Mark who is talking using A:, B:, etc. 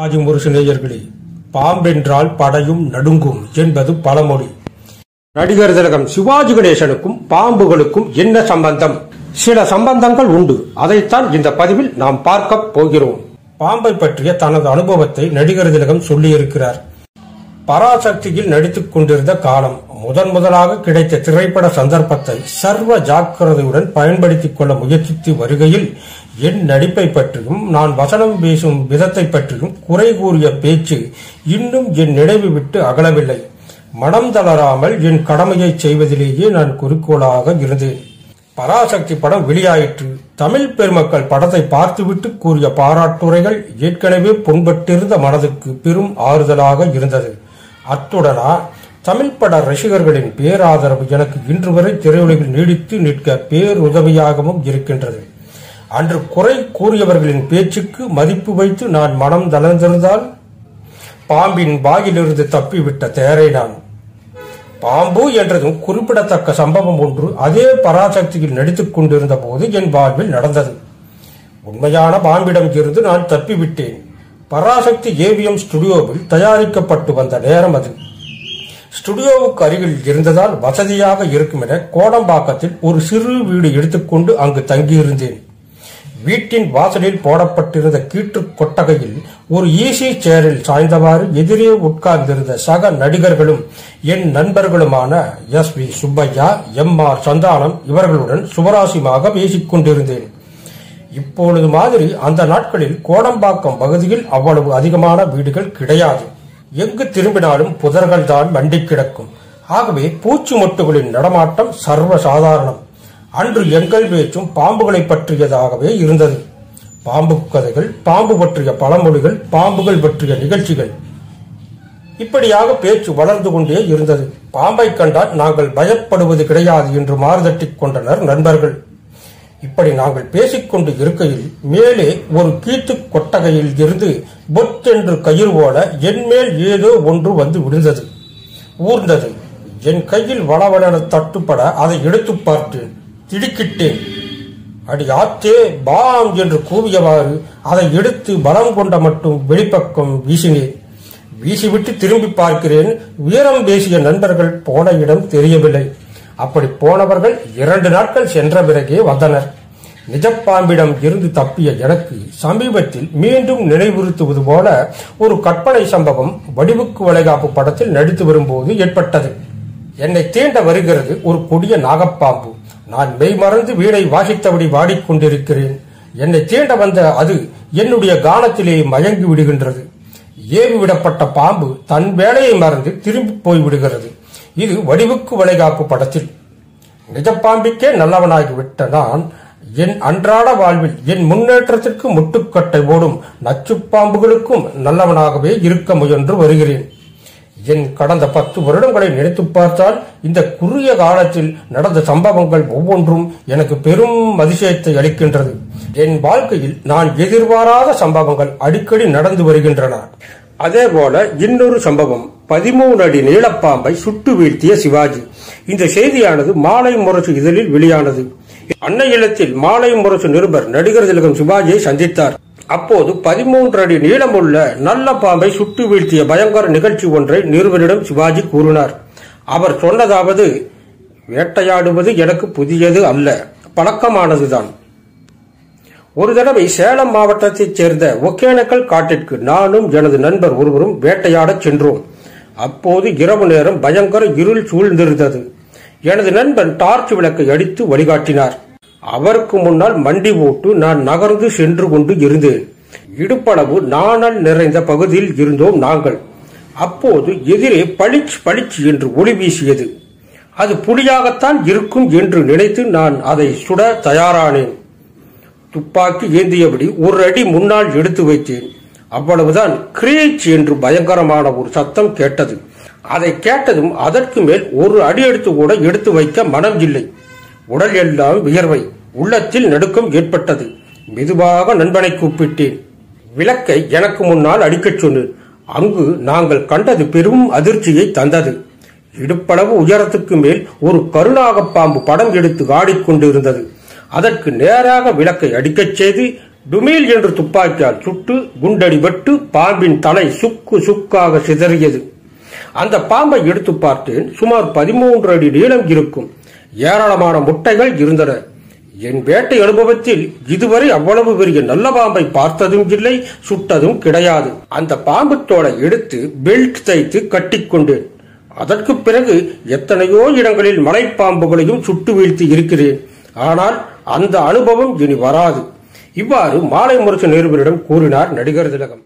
A: ஆதி முரசு நேயர்களே பாம்பென்றால் படையும் நடுங்கும் என்பது பழமொழி. நடிகர் திலகம் சிவாஜி கணேசனுக்கும் பாம்புகளுக்கும் என்ன சம்பந்தம்? சில சம்பந்தங்கள் உண்டு. அதைத்தான் இந்த பதிவில் நாம் பார்க்க போகிறோம். பாம்பை பற்றிய தனது அனுபவத்தை நடிகர் திலகம் சொல்லியிருக்கிறார். பராசக்தியில் நடித்துக் கொண்டிருந்த காலம் முதன் முதலாக கிடைத்த திரைப்பட சந்தர்ப்பத்தை சர்வ ஜாக்கிரதையுடன் பயன்படுத்திக் கொள்ள முயற்சித்து வருகையில் என் நடிப்பை பற்றியும் நான் வசனம் பேசும் விதத்தை பற்றியும் குறை கூறிய பேச்சு இன்னும் என் நினைவு விட்டு அகலவில்லை. மனம் தளராமல் என் கடமையை செய்வதிலேயே நான் குறிக்கோளாக இருந்தேன். பராசக்தி படம் வெளியாயிற்று. தமிழ் பெருமக்கள் படத்தை பார்த்துவிட்டு கூறிய பாராட்டுரைகள் ஏற்கனவே புண்பட்டிருந்த மனதுக்கு பெரும் ஆறுதலாக இருந்தது. அத்துடனா தமிழ் பட ரசிகர்களின் பேராதரவு எனக்கு இன்று வரை திரையுலகில் நீடித்து நிற்க பேருதவியாகவும் இருக்கின்றது. அன்று குறை கூறியவர்களின் பேச்சுக்கு மதிப்பு வைத்து நான் மனம் தளர்ந்திருந்தால் பாம்பின் வாயிலிருந்து தப்பிவிட்ட தேரை நான். பாம்பு என்றதும் குறிப்பிடத்தக்க சம்பவம் ஒன்று அதே பராசக்தியில் நடித்துக் கொண்டிருந்த போது என் வாழ்வில் நடந்தது. உண்மையான பாம்பிடம் இருந்து நான் தப்பிவிட்டேன். பராசக்தி ஏவிஎம் ஸ்டுடியோவில் தயாரிக்கப்பட்டு வந்த நேரம் அது. ஸ்டுடியோவுக்கு அருகில் இருந்ததால் வசதியாக இருக்கும் என கோடம்பாக்கத்தில் ஒரு சிறு வீடு எடுத்துக்கொண்டு அங்கு தங்கியிருந்தேன். வீட்டின் வாசலில் போடப்பட்டிருந்த கீற்று கொட்டகையில் ஒரு ஈசி சேரில் சாய்ந்தவாறு எதிரே உட்கார்ந்திருந்த சக நடிகர்களும் என் நண்பர்களுமான S V Subbaiah M R Santhanam இவர்களுடன் சுவராசியமாக பேசிக் கொண்டிருந்தேன் இப்பொழுது மாதிரி அந்த நாட்களில் கோடம்பாக்கம் பகுதியில் அவ்வளவு அதிகமான வீடுகள் கிடையாது. எங்கு திரும்பினாலும் புதர்கள் தான் மண்டி கிடக்கும். ஆகவே பூச்சி மொட்டுகளின் நடமாட்டம் சர்வ சாதாரணம் அன்று எங்கள் பேச்சும் பாம்புகளை பற்றியதாகவே இருந்தது. பாம்பு கதைகள் பாம்பு பற்றிய பழமொழிகள் பாம்புகள் பற்றிய நிகழ்ச்சிகள். இப்படியாக பேச்சு வளர்ந்து கொண்டே இருந்தது. பாம்பை கண்டால் நாங்கள் பயப்படுவது கிடையாது என்று மாறுதட்டிக் கொண்டனர் நண்பர்கள். இப்படி நாங்கள் பேசிக்கொண்டு இருக்கையில் மேலே ஒரு கீத்து கொட்டகையில் இருந்து பொத்தென்று கயிறு போல என் மேல் ஏதோ ஒன்று வந்து விழுந்தது. ஊர்ந்தது. என் கையில் வளவளென தட்டுப்பட அதை எடுத்து பார்த்தேன் திடுக்கிட்டேன். அடி ஆத்தே பாம் என்று கூவியவாறு அதை எடுத்து பலம் கொண்ட மட்டும் வெளிப்பக்கம் வீசினேன். வீசிவிட்டு திரும்பி பார்க்கிறேன். வீரம் பேசிய நண்பர்கள் போன இடம் தெரியவில்லை. அப்படி போனவர்கள் இரண்டு நாட்கள் சென்ற பிறகே வந்தனர். நிஜப்பாம்பிடம் இருந்து தப்பிய எனக்கு சமீபத்தில் மீண்டும் நினைவுறுத்துவது போல ஒரு கற்பனை சம்பவம் வடிவுக்கு வளைகாப்பு படத்தில் நடித்து வரும்போது ஏற்பட்டது. என்னை தீண்ட வருகிறது ஒரு கொடிய நாகப்பாம்பு. நான் மெய்மறந்து வீணை வாசித்தபடி வாடிக்கொண்டிருக்கிறேன். என்னை தீண்ட வந்த அது என்னுடைய கானத்திலே மயங்கி விடுகின்றது. ஏவி விடப்பட்ட பாம்பு தன் வேலையை மறந்து திரும்பி போய் விடுகிறது இது வடிவுக்கு வளைகாப்பு படத்தில். நிஜப்பாம்பிக்கே நல்லவனாகி விட்ட நான் என் அன்றாட வாழ்வில் என் முன்னேற்றத்திற்கு முட்டுக்கட்டை ஓடும் நச்சுப்பாம்புகளுக்கும் நல்லவனாகவே இருக்க முயன்று வருகிறேன். என் கடந்த பத்து வருடங்களை நினைத்து பார்த்தால் இந்த குறுகிய காலத்தில் நடந்த சம்பவங்கள் ஒவ்வொன்றும் எனக்கு பெரும் அதிசயத்தை அளிக்கின்றது. என் வாழ்க்கையில் நான் எதிர்பாராத சம்பவங்கள் அடிக்கடி நடந்து வருகின்றன. அதே போல இன்னொரு சம்பவம். பதிமூணு அடி நீளப்பாம்பை சுட்டு வீழ்த்திய சிவாஜி. இந்த செய்தியானது மாலை முரசு இதழில் வெளியானது. அன்னை இல்லத்தில் மாலை முரசு நிருபர் நடிகர் திலகம் சிவாஜியை சந்தித்தார். அப்போது பதிமூன்று அடி நீளமுள்ள நல்ல பாம்பை சுட்டு வீழ்த்திய பயங்கர நிகழ்ச்சி ஒன்றை நிருபரிடம் சிவாஜி கூறினார். அவர் சொன்னதாவது வேட்டையாடுவது எனக்கு புதியது அல்ல பழக்கமானதுதான். ஒரு தடவை சேலம் மாவட்டத்தைச் சேர்ந்த ஒகேனக்கல் காட்டிற்கு நானும் எனது நண்பர் ஒருவரும் வேட்டையாடச் சென்றோம். அப்போது இரவு நேரம் பயங்கர இருள் சூழ்ந்திருந்தது. எனது நண்பன் டார்ச் விளக்கை அடித்து வழிகாட்டினார். அவருக்கு முன்னால் மண்டி ஓட்டு நான் நகர்ந்து சென்று கொண்டு இருந்தேன். இடுப்பளவு நாணல் நிறைந்த பகுதியில் இருந்தோம் நாங்கள். அப்போது எதிரே பளிச் பளிச் என்று ஒளி வீசியது. அது புலியாகத்தான் இருக்கும் என்று நினைத்து நான் அதை சுட தயாரானேன். துப்பாக்கி ஏந்தியபடி ஒரு அடி முன்னால் எடுத்து வைத்தேன். அவ்வளவுதான் கிரீச் என்று பயங்கரமான ஒரு சத்தம் கேட்டது. அதை கேட்டதும் அதற்கு மேல் ஒரு அடி எடுத்து கூட எடுத்து வைக்க மனம் இல்லை. உடல் எல்லாம் வியர்வை. உள்ளத்தில் நடுக்கம் ஏற்பட்டது. மெதுவாக நண்பனை கூப்பிட்டேன். விளக்கை எனக்கு முன்னால் அடிக்கச் சொன்னேன் அங்கு நாங்கள் கண்டது பெரும் அதிர்ச்சியை தந்தது. இடுப்பளவு உயரத்துக்கு மேல் ஒரு கருணாக பாம்பு படம் எடுத்து ஆடிக்கொண்டிருந்தது. அதற்கு நேராக விளக்கை அடிக்கச் செய்து டுமீல் என்று துப்பாக்கியால் சுட்டு குண்டடிபட்டு பாம்பின் தலை சுக்கு சுக்காக சிதறியது. அந்த பாம்பை எடுத்து பார்த்தேன். சுமார் பதிமூன்று அடி நீளம் இருக்கும். ஏராளமான முட்டைகள் இருந்தன. என் வேட்டை அனுபவத்தில் இதுவரை அவ்வளவு பெரிய நல்ல பாம்பை பார்த்ததும் இல்லை சுட்டதும் கிடையாது. அந்த பாம்பு தோலை எடுத்து பெல்ட் தைத்து கட்டிக்கொண்டேன் அதற்கு பிறகு எத்தனையோ இடங்களில் மலைப்பாம்புகளையும் சுட்டு வீழ்த்தி இருக்கிறேன். ஆனால் அந்த அனுபவம் இனி வராது. இவ்வாறு மாலை முரசு நிருபரிடம் கூறினார் நடிகர் திலகம்.